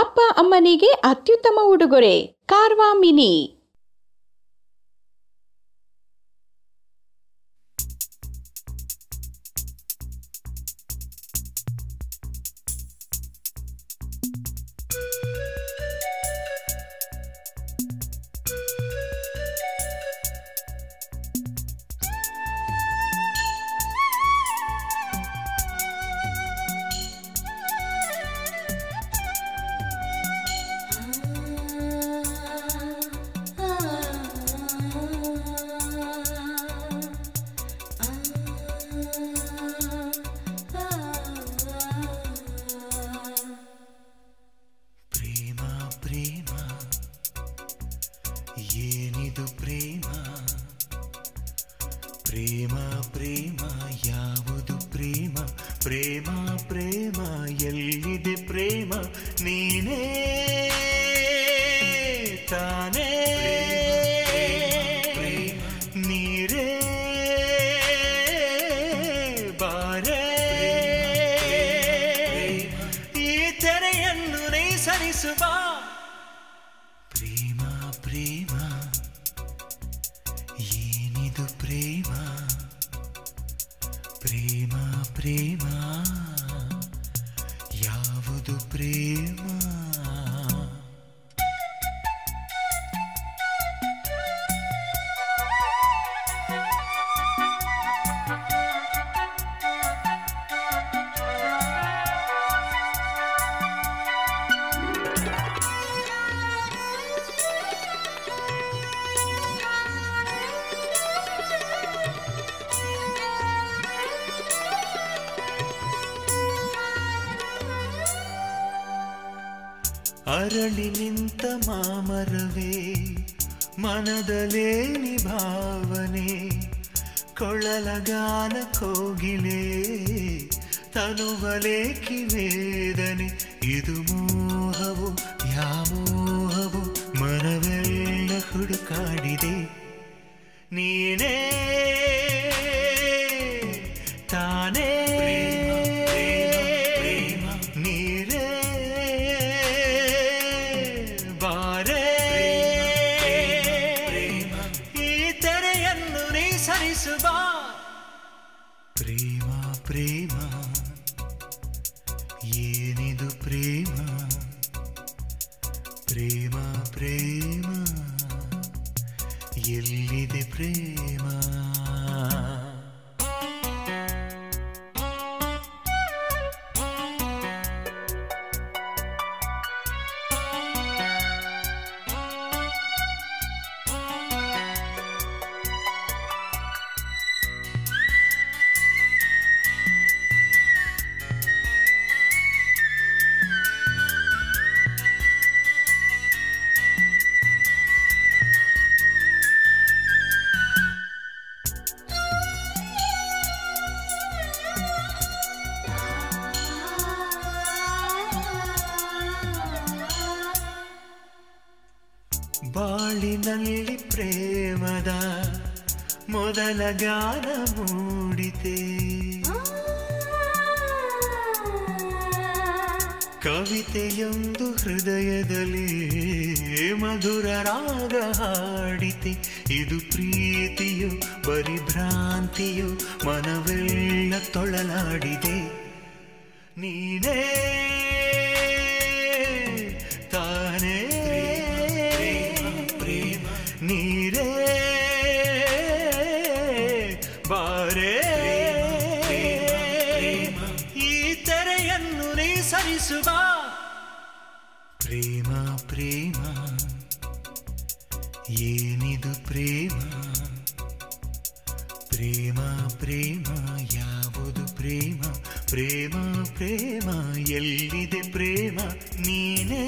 ಅಪ್ಪ ಅಮ್ಮನಿಗೆ ಅತ್ಯುತ್ತಮ ಉಡುಗೊರೆ. ಕಾರ್ವಾ ಮಿನಿ ಏನಿದು ಪ್ರೇಮ ಪ್ರೇಮ ಪ್ರೇಮ ಯಾವುದು ಪ್ರೇಮ ಪ್ರೇಮ ಪ್ರೇಮ ಎಲ್ಲಿದೆ ಪ್ರೇಮ ನೀನೇ ಏನಿದು ಪ್ರೇಮ ಪ್ರೇಮ ಪ್ರೇಮ ಯಾವುದು ಪ್ರೇಮ ಅರಳಿ ನಿಂತ ಮಾಮರವೇ ಮನದಲೇನಿ ಭಾವನೆ ಕೊಳಲಗಾನ ಕೋಗಿಲೆ ತನುವಲೇಕಿ ಕಿವೇದನೆ, ಇದು ಮೋಹವು ಯಾಮೋಹವು ಮನವೆಲ್ಲ ಹುಡುಕಾಡಿದೆ. ನೀನೇ ಪ್ರೇಮ ಪ್ರೇಮ ಏನಿದು ಪ್ರೇಮ ಪ್ರೇಮ ಪ್ರೇಮ ಎಲ್ಲಿದೆ ಪ್ರೇಮ ಬಾಳಿನಲ್ಲಿ ಪ್ರೇಮದ ಮೊದಲ ಗಾನ ಮೂಡಿತೆ. ಕವಿತೆಯೊಂದು ಹೃದಯದಲ್ಲಿ ಮಧುರ ರಾಗ ಹಾಡಿತೆ. ಇದು ಪ್ರೀತಿಯು, ಪರಿಭ್ರಾಂತಿಯು ಮನವೆಲ್ಲ ತೊಳಲಾಡಿದೆ. ನೀನೇ ಬಾರೇ ಈ ತೆರೆಯನ್ನು ನೀ ಸರಿಸುವ ಪ್ರೇಮ ಪ್ರೇಮ ಏನಿದು ಪ್ರೇಮ ಪ್ರೇಮ ಪ್ರೇಮ ಯಾವುದು ಪ್ರೇಮ ಪ್ರೇಮ ಪ್ರೇಮ ಎಲ್ಲಿದೆ ಪ್ರೇಮ ನೀನೇ